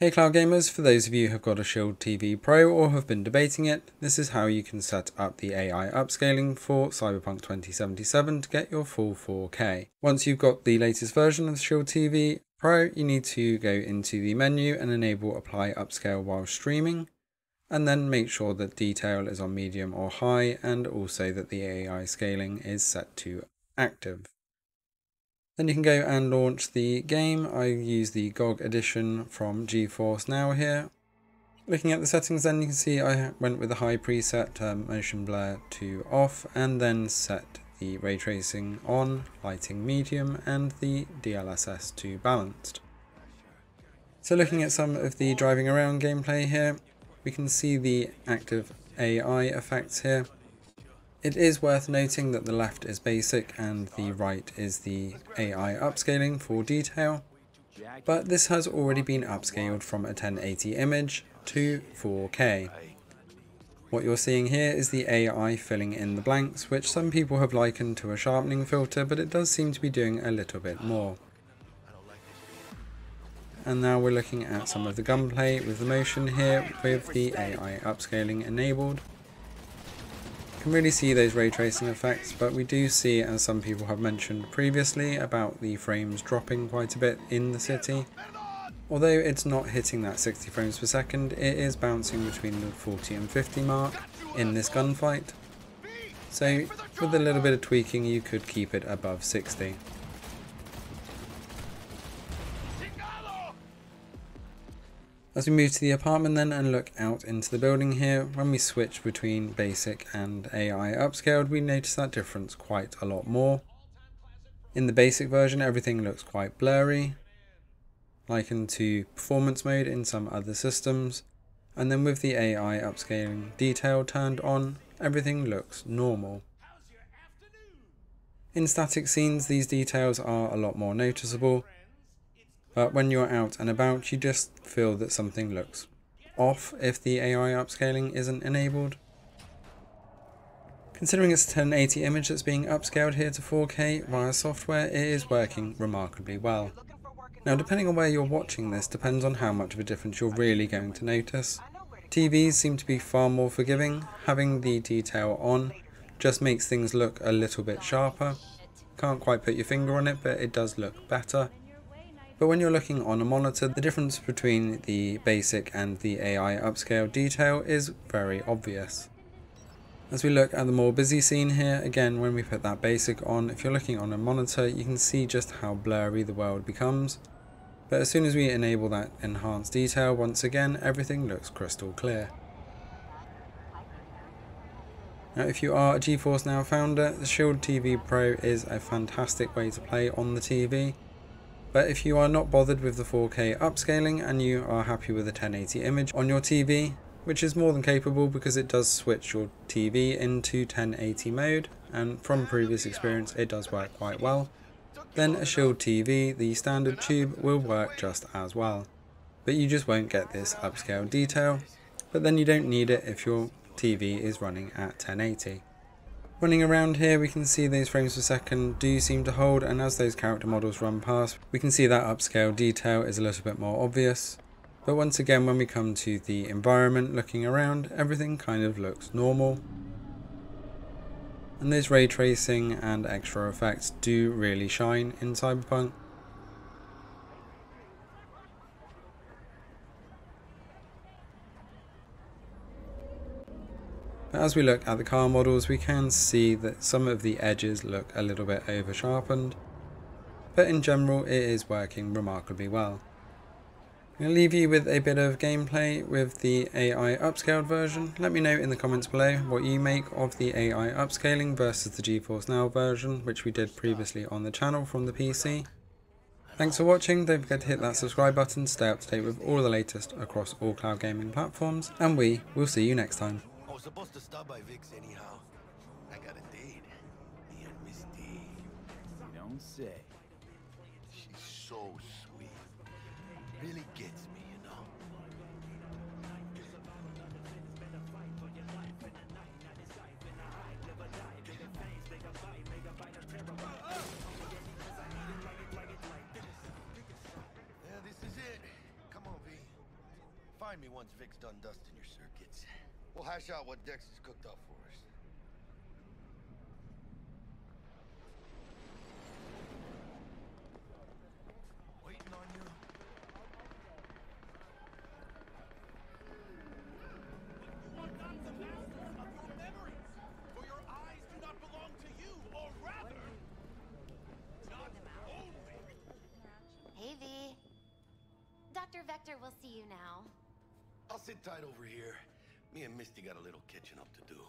Hey Cloud Gamers, for those of you who have got a Shield TV Pro or have been debating it, this is how you can set up the AI upscaling for Cyberpunk 2077 to get your full 4K. Once you've got the latest version of the Shield TV Pro, you need to go into the menu and enable apply upscale while streaming, and then make sure that detail is on medium or high, and also that the AI scaling is set to active. Then you can go and launch the game. I use the GOG edition from GeForce Now here. Looking at the settings then you can see I went with the high preset um, motion blur to off and then set the ray tracing on, lighting medium and the DLSS to balanced. So looking at some of the driving around gameplay here, we can see the active AI effects here. It is worth noting that the left is basic and the right is the AI upscaling for detail, but this has already been upscaled from a 1080 image to 4K. What you're seeing here is the AI filling in the blanks, which some people have likened to a sharpening filter, but it does seem to be doing a little bit more. And now we're looking at some of the gunplay with the motion here with the AI upscaling enabled can really see those ray tracing effects, but we do see, as some people have mentioned previously, about the frames dropping quite a bit in the city. Although it's not hitting that 60 frames per second, it is bouncing between the 40 and 50 mark in this gunfight. So with a little bit of tweaking you could keep it above 60. As we move to the apartment then and look out into the building here, when we switch between basic and AI upscaled, we notice that difference quite a lot more. In the basic version, everything looks quite blurry, likened to performance mode in some other systems. And then with the AI upscaling detail turned on, everything looks normal. In static scenes, these details are a lot more noticeable, but when you're out and about, you just feel that something looks off if the AI upscaling isn't enabled. Considering it's a 1080 image that's being upscaled here to 4K via software, it is working remarkably well. Now depending on where you're watching this depends on how much of a difference you're really going to notice. TVs seem to be far more forgiving, having the detail on just makes things look a little bit sharper. Can't quite put your finger on it but it does look better. But when you're looking on a monitor, the difference between the basic and the AI upscale detail is very obvious. As we look at the more busy scene here, again when we put that basic on, if you're looking on a monitor you can see just how blurry the world becomes. But as soon as we enable that enhanced detail, once again everything looks crystal clear. Now if you are a GeForce Now founder, the Shield TV Pro is a fantastic way to play on the TV. But if you are not bothered with the 4K upscaling and you are happy with a 1080 image on your TV, which is more than capable because it does switch your TV into 1080 mode, and from previous experience it does work quite well, then a Shield TV, the standard tube, will work just as well. But you just won't get this upscale detail, but then you don't need it if your TV is running at 1080. Running around here we can see those frames per second do seem to hold and as those character models run past we can see that upscale detail is a little bit more obvious. But once again when we come to the environment looking around everything kind of looks normal. And those ray tracing and extra effects do really shine in Cyberpunk. As we look at the car models, we can see that some of the edges look a little bit over sharpened, but in general it is working remarkably well. I'm going to leave you with a bit of gameplay with the AI upscaled version. Let me know in the comments below what you make of the AI upscaling versus the GeForce Now version, which we did previously on the channel from the PC. Thanks for watching, don't forget to hit that subscribe button to stay up to date with all the latest across all cloud gaming platforms, and we will see you next time supposed to stop by Vik's anyhow. I got a date. Me and Miss D. You don't say. She's so sweet. Really gets me, you know. Yeah, this is it. Come on, V. Remind me once Vik's done dusting. We'll hash out what Dex has cooked up for us. Waiting on you. You are not the masters of your memories, for your eyes do not belong to you, or rather, not only. Hey, V. Dr. Vektor will see you now. I'll sit tight over here. Me and Misty got a little catching up to do.